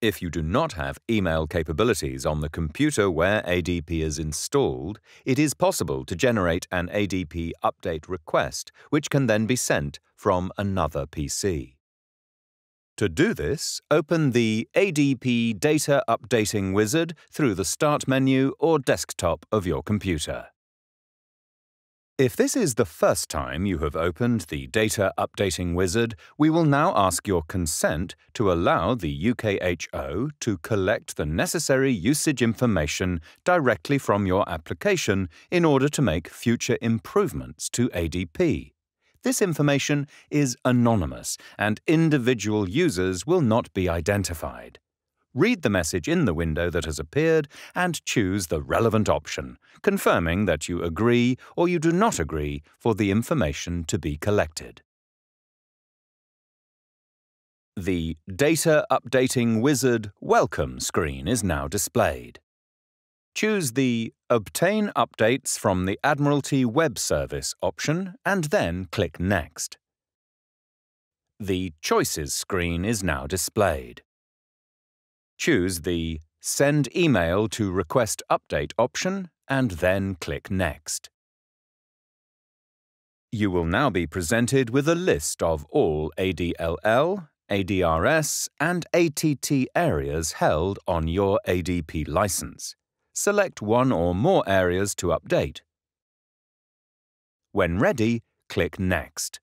If you do not have email capabilities on the computer where ADP is installed, it is possible to generate an ADP update request, which can then be sent from another PC. To do this, open the ADP Data Updating Wizard through the Start menu or desktop of your computer. If this is the first time you have opened the Data Updating Wizard, we will now ask your consent to allow the UKHO to collect the necessary usage information directly from your application in order to make future improvements to ADP. This information is anonymous and individual users will not be identified read the message in the window that has appeared and choose the relevant option, confirming that you agree or you do not agree for the information to be collected. The Data Updating Wizard Welcome screen is now displayed. Choose the Obtain Updates from the Admiralty Web Service option and then click Next. The Choices screen is now displayed. Choose the Send Email to Request Update option and then click Next. You will now be presented with a list of all ADLL, ADRS and ATT areas held on your ADP license. Select one or more areas to update. When ready, click Next.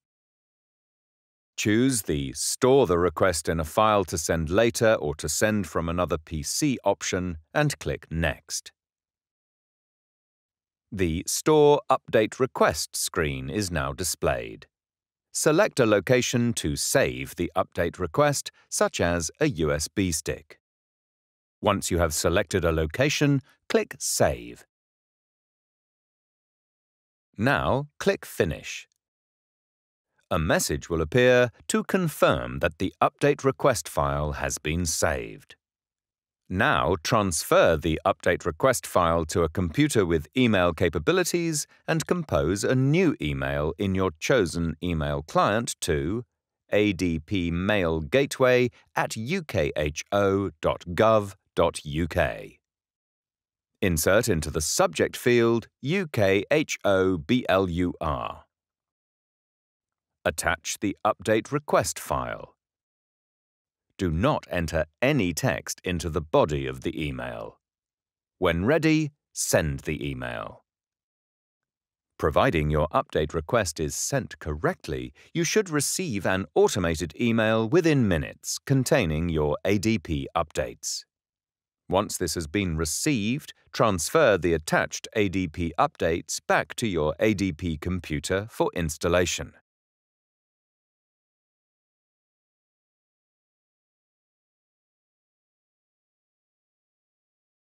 Choose the Store the request in a file to send later or to send from another PC option and click Next. The Store Update Request screen is now displayed. Select a location to save the update request, such as a USB stick. Once you have selected a location, click Save. Now click Finish a message will appear to confirm that the update request file has been saved. Now transfer the update request file to a computer with email capabilities and compose a new email in your chosen email client to adpmailgateway at ukho.gov.uk. Insert into the subject field UKHOBLUR. Attach the update request file. Do not enter any text into the body of the email. When ready, send the email. Providing your update request is sent correctly, you should receive an automated email within minutes containing your ADP updates. Once this has been received, transfer the attached ADP updates back to your ADP computer for installation.